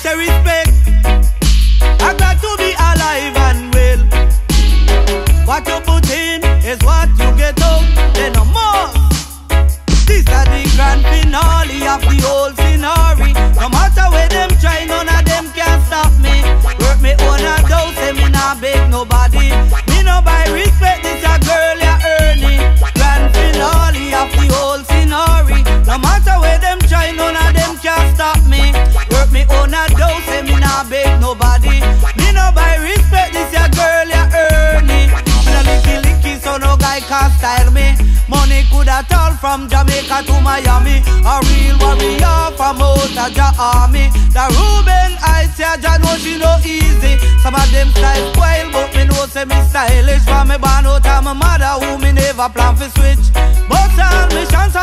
say respect. I got to be alive and well. What you put in is what you get out. Then no more. This is the grand finale of the whole scenario. No matter where them try, none of them can stop me. Work me own a dough, say me not beg nobody. Me no buy respect, guy style me. Money coulda tall from Jamaica to Miami. A real warrior from out of the army. The Ruben I say Jah know she no easy. Some of them style spoil, but me know say me stylish. From me born out of my mother, who me never plan for switch. But all me chance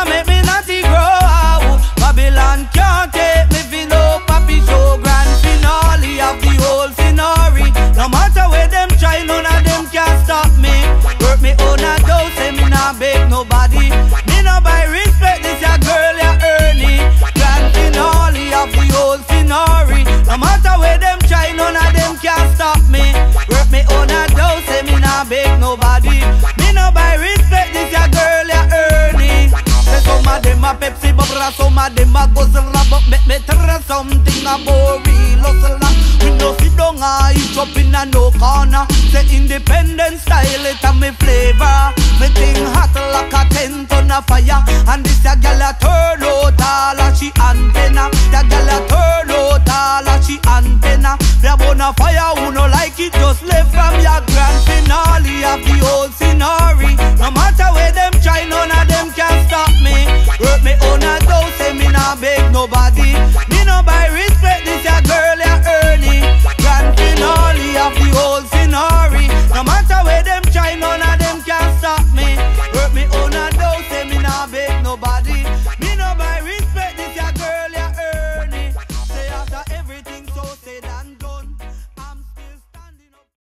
nobody. Me no buy respect, this a girl you earning. Grand finale of the whole scenario. No matter where them try, none of them can stop me. Work me own a dough, say me not beg nobody. Me no buy respect, this a girl you earning. Say some of them a Pepsi bubble, some of them a guzzle, but make me tell something about real hustler. We no sit down a each up in a no corner. Say independent style, it a me flavor. Fire, and this a gyal a turn